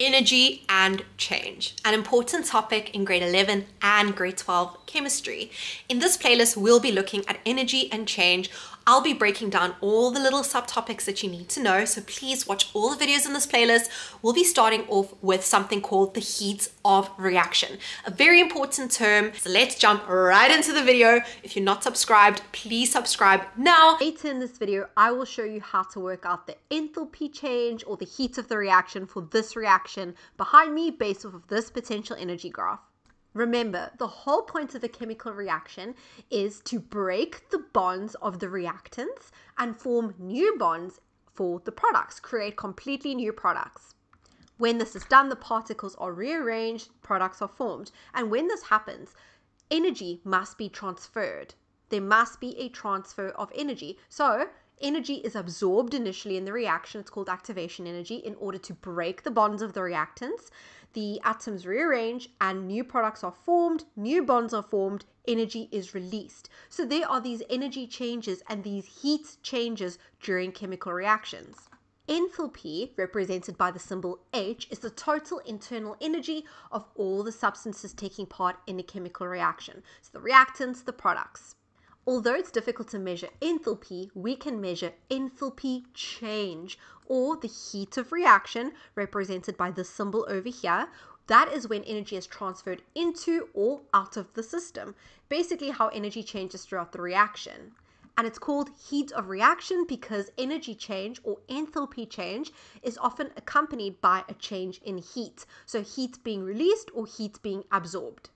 Energy and change, an important topic in grade 11 and grade 12 chemistry. In this playlist, we'll be looking at energy and change I'll be breaking down all the little subtopics that you need to know, so please watch all the videos in this playlist. We'll be starting off with something called the heat of reaction, a very important term. So let's jump right into the video. If you're not subscribed, please subscribe now. Later in this video, I will show you how to work out the enthalpy change or the heat of the reaction for this reaction behind me based off of this potential energy graph. Remember, the whole point of the chemical reaction is to break the bonds of the reactants and form new bonds for the products, create completely new products. When this is done, the particles are rearranged, products are formed. And when this happens, energy must be transferred. There must be a transfer of energy. So, energy is absorbed initially in the reaction. It's called activation energy in order to break the bonds of the reactants the atoms rearrange and new products are formed, new bonds are formed, energy is released. So there are these energy changes and these heat changes during chemical reactions. Enthalpy, represented by the symbol H, is the total internal energy of all the substances taking part in a chemical reaction. So the reactants, the products. Although it's difficult to measure enthalpy, we can measure enthalpy change or the heat of reaction represented by the symbol over here. That is when energy is transferred into or out of the system. Basically how energy changes throughout the reaction. And it's called heat of reaction because energy change or enthalpy change is often accompanied by a change in heat. So heat being released or heat being absorbed.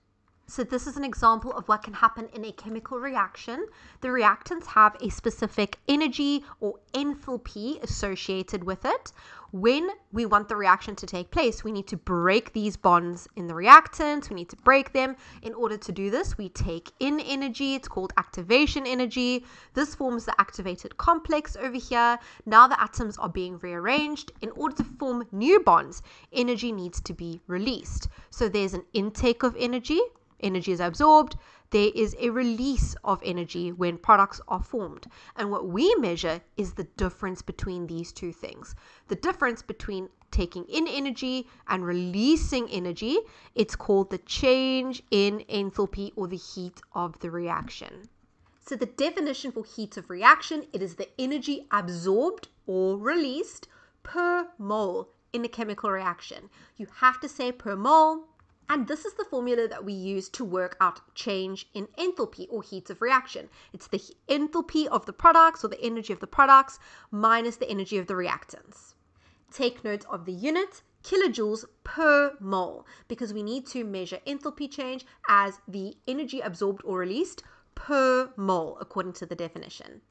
So this is an example of what can happen in a chemical reaction. The reactants have a specific energy or enthalpy associated with it. When we want the reaction to take place, we need to break these bonds in the reactant. We need to break them. In order to do this, we take in energy. It's called activation energy. This forms the activated complex over here. Now the atoms are being rearranged. In order to form new bonds, energy needs to be released. So there's an intake of energy energy is absorbed, there is a release of energy when products are formed. And what we measure is the difference between these two things. The difference between taking in energy and releasing energy, it's called the change in enthalpy or the heat of the reaction. So the definition for heat of reaction, it is the energy absorbed or released per mole in a chemical reaction. You have to say per mole and this is the formula that we use to work out change in enthalpy or heat of reaction. It's the enthalpy of the products or the energy of the products minus the energy of the reactants. Take note of the unit kilojoules per mole because we need to measure enthalpy change as the energy absorbed or released per mole according to the definition.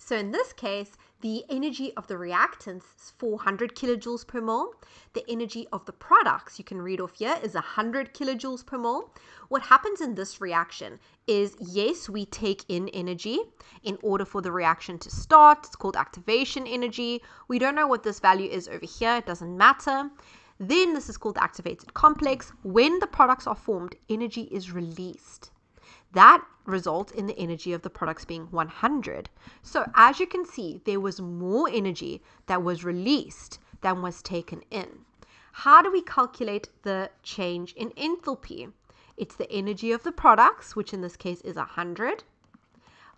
So in this case, the energy of the reactants is 400 kilojoules per mole. The energy of the products, you can read off here, is 100 kilojoules per mole. What happens in this reaction is, yes, we take in energy in order for the reaction to start. It's called activation energy. We don't know what this value is over here. It doesn't matter. Then this is called the activated complex. When the products are formed, energy is released. That results in the energy of the products being 100. So as you can see, there was more energy that was released than was taken in. How do we calculate the change in enthalpy? It's the energy of the products, which in this case is 100,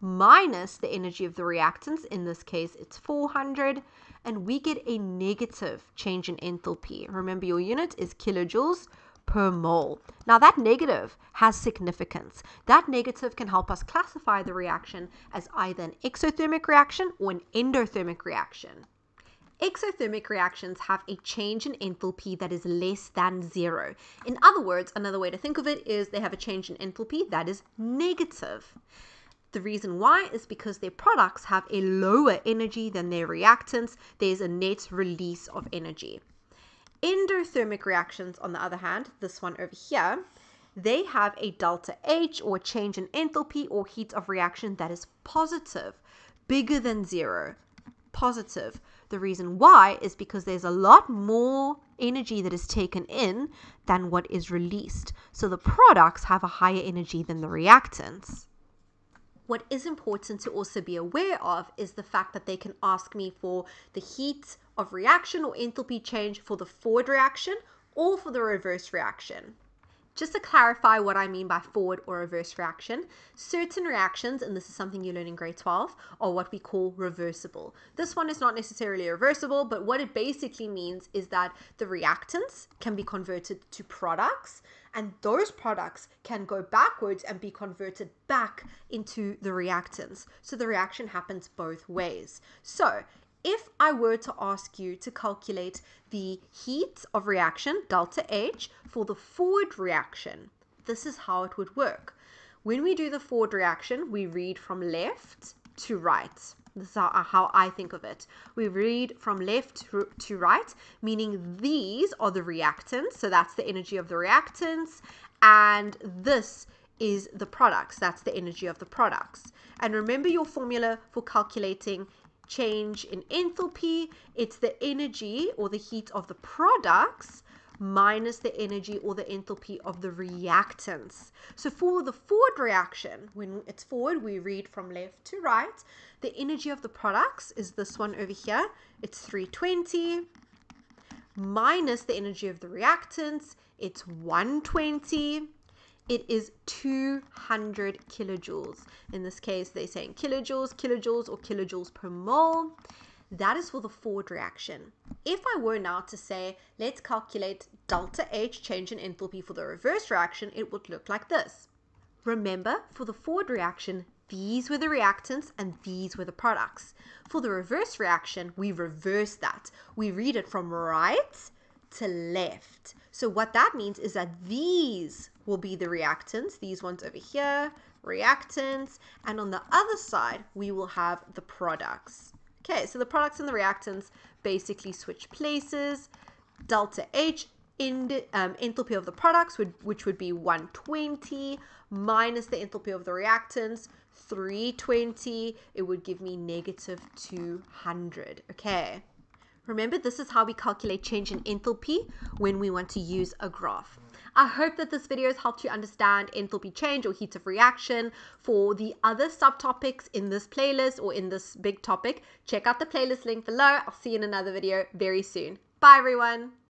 minus the energy of the reactants, in this case it's 400, and we get a negative change in enthalpy. Remember your unit is kilojoules per mole. Now that negative has significance. That negative can help us classify the reaction as either an exothermic reaction or an endothermic reaction. Exothermic reactions have a change in enthalpy that is less than zero. In other words, another way to think of it is they have a change in enthalpy that is negative. The reason why is because their products have a lower energy than their reactants. There's a net release of energy. Endothermic reactions, on the other hand, this one over here, they have a delta H or change in enthalpy or heat of reaction that is positive, bigger than zero. Positive. The reason why is because there's a lot more energy that is taken in than what is released. So the products have a higher energy than the reactants. What is important to also be aware of is the fact that they can ask me for the heat of reaction or enthalpy change for the forward reaction or for the reverse reaction. Just to clarify what I mean by forward or reverse reaction, certain reactions, and this is something you learn in grade 12, are what we call reversible. This one is not necessarily reversible, but what it basically means is that the reactants can be converted to products, and those products can go backwards and be converted back into the reactants. So the reaction happens both ways. So if I were to ask you to calculate the heat of reaction, delta H, for the forward reaction, this is how it would work. When we do the forward reaction, we read from left to right. This is how, uh, I think of it. We read from left to right, meaning these are the reactants. So that's the energy of the reactants. And this is the products. That's the energy of the products. And remember your formula for calculating change in enthalpy. It's the energy or the heat of the products minus the energy or the enthalpy of the reactants. So for the forward reaction, when it's forward, we read from left to right. The energy of the products is this one over here. It's 320 minus the energy of the reactants. It's 120 it is 200 kilojoules. In this case, they're saying kilojoules, kilojoules, or kilojoules per mole. That is for the forward reaction. If I were now to say, let's calculate delta H change in enthalpy for the reverse reaction, it would look like this. Remember, for the forward reaction, these were the reactants and these were the products. For the reverse reaction, we reverse that. We read it from right to left. So what that means is that these will be the reactants, these ones over here, reactants, and on the other side, we will have the products. Okay, so the products and the reactants basically switch places. Delta H in, um, enthalpy of the products, would, which would be 120, minus the enthalpy of the reactants, 320. It would give me negative 200. Okay. Remember, this is how we calculate change in enthalpy when we want to use a graph. I hope that this video has helped you understand enthalpy change or heat of reaction. For the other subtopics in this playlist or in this big topic, check out the playlist link below. I'll see you in another video very soon. Bye everyone.